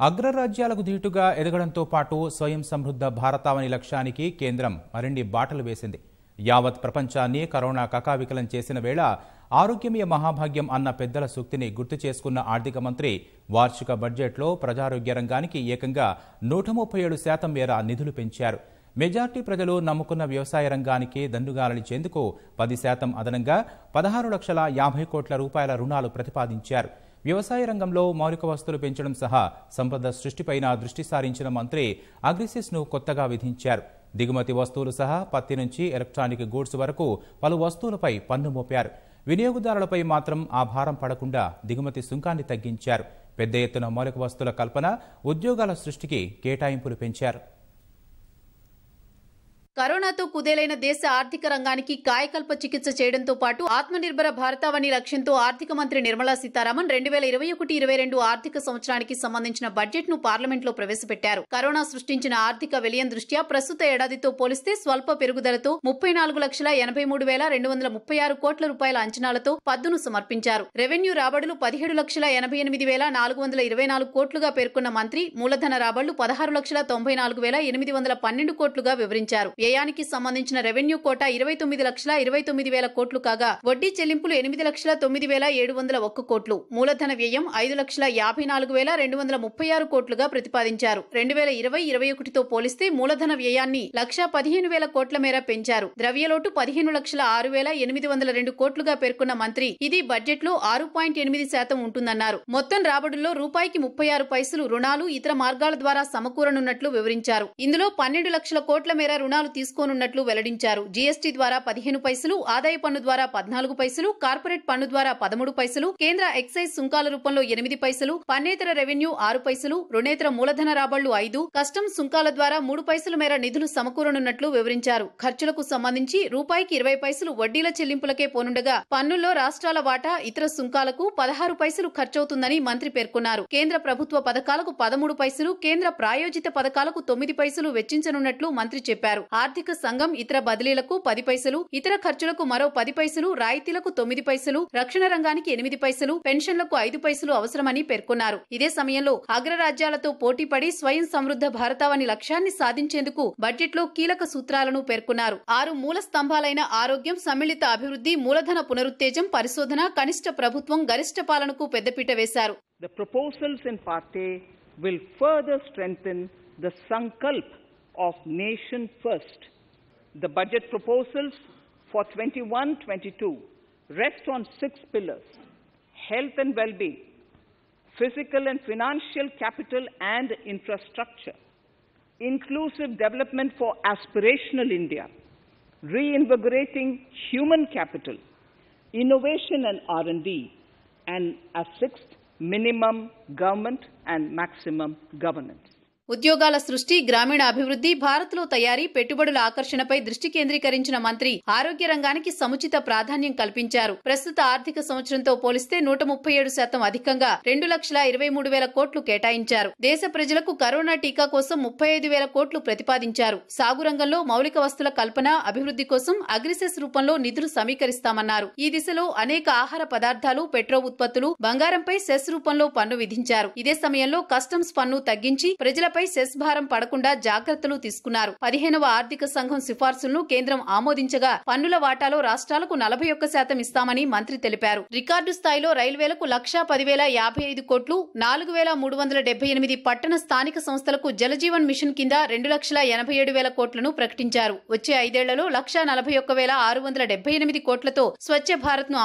అగ్రరాజ్యాలకు ధీటుగా ఎదగడంతో పాటు స్వయం సమృద్ధ భారతావని లక్ష్యానికి కేంద్రం మరిన్ని బాటలు వేసింది. యావత్ ప్రపంచాన్ని కరోనా కకావికలం చేసిన వేళ ఆరోగ్యమే మహాభాగ్యం అన్న పెద్దల సూక్తిని గుర్తు చేసుకున్న ఆర్థిక మంత్రి వార్షిక బడ్జెట్లో ప్రజారోగ్య రంగానికి ఏకంగా నూట ముప్పై ఏడు శాతం మేర నిధులు పెంచారు. మెజార్టీ ప్రజలు నమ్ముకున్న వ్యవసాయ రంగానికి దండుగాలనిచ్చేందుకు పది శాతం అదనంగా పదహారు లక్షల యాభై కోట్ల రూపాయల రుణాలు ప్రతిపాదించారు. వ్యవసాయ రంగంలో మౌలిక వస్తువులు పెంచడం సహా సంపద సృష్టిపైన దృష్టి సారించిన మంత్రి అగ్రిసిస్ను కొత్తగా విధించారు. దిగుమతి వస్తువులు సహా పత్తి నుంచి ఎలక్ట్రానిక్ గూడ్స్ వరకు పలు వస్తువులపై పన్ను మోపారు. వినియోగదారులపై మాత్రం ఆ భారం పడకుండా దిగుమతి సుంకాన్ని తగ్గించారు. పెద్ద ఎత్తున మౌలిక వస్తువుల కల్పన ఉద్యోగాల సృష్టికి కేటాయింపులు పెంచారు. కరోనాతో కుదేలైన దేశ ఆర్థిక రంగానికి కాయకల్ప చికిత్స చేయడంతో పాటు ఆత్మనిర్భర భారతావని లక్ష్యంతో ఆర్థిక మంత్రి నిర్మలా సీతారామన్ రెండు వేల ఇరవై ఒకటి ఇరవై రెండు ఆర్థిక సంవత్సరానికి సంబంధించిన బడ్జెట్ను పార్లమెంట్లో ప్రవేశపెట్టారు. కరోనా సృష్టించిన ఆర్థిక విలయం దృష్ట్యా ప్రస్తుత ఏడాదితో పోలిస్తే స్వల్ప పెరుగుదలతో ముప్పై నాలుగు లక్షల ఎనభై మూడు వేల రెండు వందల ముప్పై ఆరు కోట్ల రూపాయల అంచనాలతో పద్దును సమర్పించారు. రెవెన్యూ రాబడులు పదిహేడు లక్షల ఎనభై ఎనిమిది వేల నాలుగు వందల ఇరవై నాలుగు కోట్లుగా పేర్కొన్న మంత్రి మూలధన రాబడులు పదహారు లక్షల తొంభై నాలుగు వేల ఎనిమిది వందల పన్నెండు కోట్లుగా వివరించారు. వ్యయానికి సంబంధించిన రెవెన్యూ కోటా ఇరవై తొమ్మిది లక్షల ఇరవై తొమ్మిది వేల కోట్లు కాగా వడ్డీ చెల్లింపులు ఎనిమిది లక్షల తొమ్మిది వేల ఏడు వందల ఒక్క కోట్లు. మూలధన వ్యయం ఐదు లక్షల యాభై నాలుగు వేల రెండు వందల ముప్పై ఆరు కోట్లుగా ప్రతిపాదించారు. రెండు వేల ఇరవై ఇరవై ఒకటితో పోలిస్తే మూలధన వ్యయాన్ని లక్ష పదిహేను వేల కోట్ల మేర పెంచారు. ద్రవ్యలోటు పదిహేను లక్షల ఆరు వేల ఎనిమిది వందల రెండు కోట్లుగా పేర్కొన్న మంత్రి ఇది బడ్జెట్లో ఆరు పాయింట్ ఎనిమిది శాతం ఉంటుందన్నారు. మొత్తం రాబడుల్లో రూపాయికి ముప్పై ఆరు పైసలు రుణాలు ఇతర మార్గాల ద్వారా సమకూరనున్నట్లు వివరించారు. ఇందులో పన్నెండు లక్షల కోట్ల మేర రుణాలు తీసుకోనున్నట్లు వెల్లడించారు. జీఎస్టీ ద్వారా పదిహేను పైసలు ఆదాయ పన్ను ద్వారా పద్నాలుగు పైసలు కార్పొరేట్ పన్ను ద్వారా పదమూడు పైసలు కేంద్ర ఎక్సైజ్ సుంకాల రూపంలో ఎనిమిది పైసలు పన్నేతర రెవెన్యూ ఆరు పైసలు రుణేతర మూలధన రాబళ్ళు ఐదు కస్టమ్ సుంకాల ద్వారా మూడు పైసల మేర నిధులు సమకూరనున్నట్లు వివరించారు. ఖర్చులకు సంబంధించి రూపాయికి ఇరవై పైసలు వడ్డీల చెల్లింపులకే పోనుండగా పన్నుల్లో రాష్ట్రాల వాటా ఇతర సుంకాలకు పదహారు పైసలు ఖర్చవుతుందని మంత్రి పేర్కొన్నారు. కేంద్ర ప్రభుత్వ పథకాలకు పదమూడు పైసలు కేంద్ర ప్రాయోజిత పథకాలకు తొమ్మిది పైసలు వెచ్చించనున్నట్లు మంత్రి చెప్పారు. ఆర్థిక సంఘం ఇతర బదిలీలకు పది పైసలు ఇతర ఖర్చులకు మరో పది పైసలు రాయితీలకు తొమ్మిది పైసలు రక్షణ రంగానికి ఎనిమిది పైసలు పెన్షన్లకు ఐదు పైసలు అవసరమని పేర్కొన్నారు. ఇదే సమయంలో అగ్రరాజ్యాలతో పోటీపడి స్వయం సమృద్ధ భారతావని లక్ష్యాన్ని సాధించేందుకు బడ్జెట్లో కీలక సూత్రాలను పేర్కొన్నారు. ఆరు మూల స్తంభాలైన ఆరోగ్యం సమ్మిళిత అభివృద్ధి మూలధన పునరుత్తేజం పరిశోధన కనిష్ట ప్రభుత్వం గరిష్ట పాలనకు పెద్దపీట వేశారు. The proposals in Part will further strengthen the Sankalp of Nation First. The budget proposals for 21-22 rest on six pillars health and well-being, physical and financial capital and infrastructure, inclusive development for aspirational India, reinvigorating human capital, innovation and R&D, and a sixth, minimum government and maximum governance. ఉద్యోగాల సృష్టి గ్రామీణ అభివృద్ధి భారత్లో తయారీ పెట్టుబడుల ఆకర్షణపై దృష్టి కేంద్రీకరించిన మంత్రి ఆరోగ్య రంగానికి సముచిత ప్రాధాన్యం కల్పించారు. ప్రస్తుత ఆర్థిక సంవత్సరంతో పోలిస్తే నూట ముప్పై ఏడు శాతం అధికంగా రెండు లక్షల ఇరవై మూడు వేల కోట్లు కేటాయించారు. దేశ ప్రజలకు కరోనా టీకా కోసం ముప్పై ఐదు వేల కోట్లు ప్రతిపాదించారు. సాగు రంగంలో మౌలిక వస్తుల కల్పన అభివృద్ధి కోసం అగ్రిసెస్ రూపంలో నిధులు సమీకరిస్తామన్నారు. ఈ దిశలో అనేక ఆహార పదార్థాలు పెట్రో ఉత్పత్తులు బంగారంపై సెస్ రూపంలో పన్ను విధించారు. ఇదే సమయంలో కస్టమ్స్ పన్ను తగ్గించి ప్రజలపై పై సెస్ భారం పడకుండా జాగ్రత్తలు తీసుకున్నారు. పదిహేనవ ఆర్థిక సంఘం సిఫార్సులను కేంద్రం ఆమోదించగా పన్నుల వాటాలో రాష్ట్రాలకు నలభై ఒక్క శాతం ఇస్తామని మంత్రి తెలిపారు. రికార్డు స్థాయిలో రైల్వేలకు లక్షా పదివేల యాభై ఐదు కోట్లు నాలుగు వేల మూడు వందల డెబ్బై ఎనిమిది పట్టణ స్థానిక సంస్థలకు జలజీవన్ మిషన్ కింద రెండు లక్షల ఎనభై ఏడు వేల కోట్లను ప్రకటించారు. వచ్చే ఐదేళ్ళలో లక్షా నలభై ఒక్క వేల ఆరు వందల డెబ్బై ఎనిమిది కోట్లతో స్వచ్ఛ భారత్ను